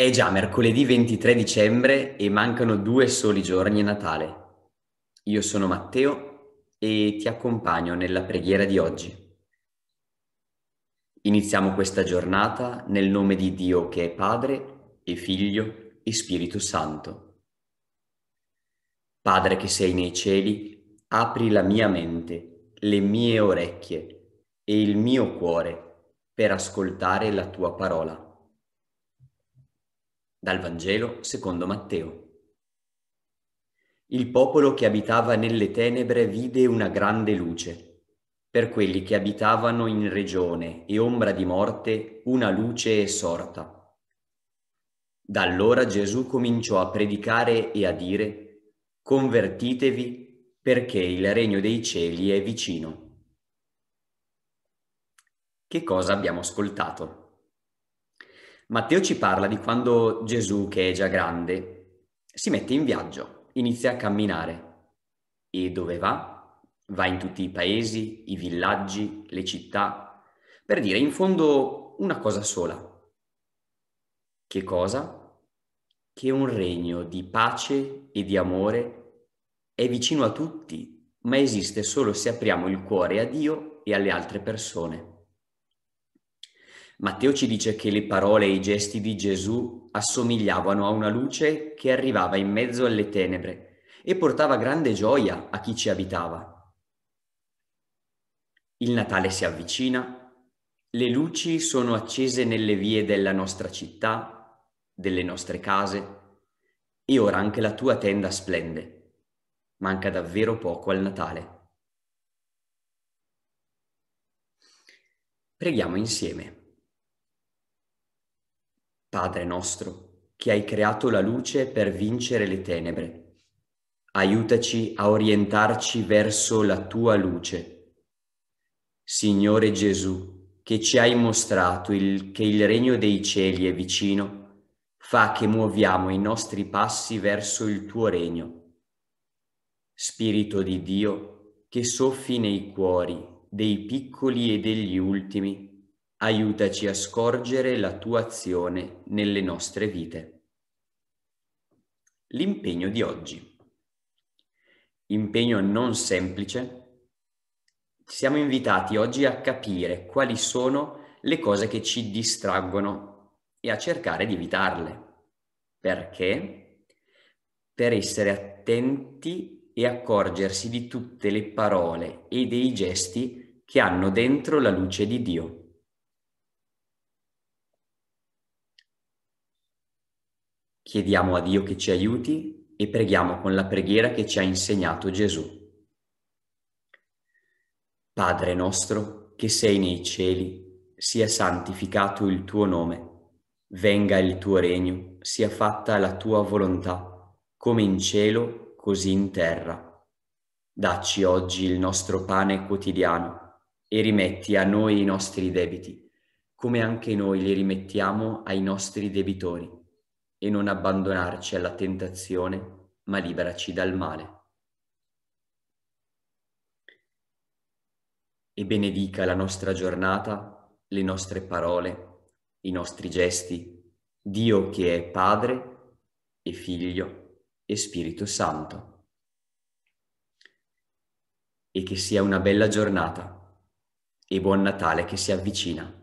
È già mercoledì 23 dicembre e mancano due soli giorni a Natale. Io sono Matteo e ti accompagno nella preghiera di oggi. Iniziamo questa giornata nel nome di Dio che è Padre e Figlio e Spirito Santo. Padre che sei nei cieli, apri la mia mente, le mie orecchie e il mio cuore per ascoltare la tua parola dal Vangelo secondo Matteo. Il popolo che abitava nelle tenebre vide una grande luce. Per quelli che abitavano in regione e ombra di morte, una luce è sorta. Da allora Gesù cominciò a predicare e a dire, convertitevi perché il regno dei cieli è vicino. Che cosa abbiamo ascoltato? Matteo ci parla di quando Gesù, che è già grande, si mette in viaggio, inizia a camminare. E dove va? Va in tutti i paesi, i villaggi, le città, per dire in fondo una cosa sola. Che cosa? Che un regno di pace e di amore è vicino a tutti, ma esiste solo se apriamo il cuore a Dio e alle altre persone. Matteo ci dice che le parole e i gesti di Gesù assomigliavano a una luce che arrivava in mezzo alle tenebre e portava grande gioia a chi ci abitava. Il Natale si avvicina, le luci sono accese nelle vie della nostra città, delle nostre case e ora anche la tua tenda splende. Manca davvero poco al Natale. Preghiamo insieme. Padre nostro, che hai creato la luce per vincere le tenebre, aiutaci a orientarci verso la tua luce. Signore Gesù, che ci hai mostrato il, che il regno dei cieli è vicino, fa che muoviamo i nostri passi verso il tuo regno. Spirito di Dio, che soffi nei cuori dei piccoli e degli ultimi, aiutaci a scorgere la tua azione nelle nostre vite. L'impegno di oggi. Impegno non semplice. Siamo invitati oggi a capire quali sono le cose che ci distraggono e a cercare di evitarle. Perché? Per essere attenti e accorgersi di tutte le parole e dei gesti che hanno dentro la luce di Dio. Chiediamo a Dio che ci aiuti e preghiamo con la preghiera che ci ha insegnato Gesù. Padre nostro, che sei nei cieli, sia santificato il tuo nome, venga il tuo regno, sia fatta la tua volontà, come in cielo, così in terra. Dacci oggi il nostro pane quotidiano e rimetti a noi i nostri debiti, come anche noi li rimettiamo ai nostri debitori e non abbandonarci alla tentazione, ma liberaci dal male. E benedica la nostra giornata, le nostre parole, i nostri gesti, Dio che è Padre e Figlio e Spirito Santo. E che sia una bella giornata e buon Natale che si avvicina.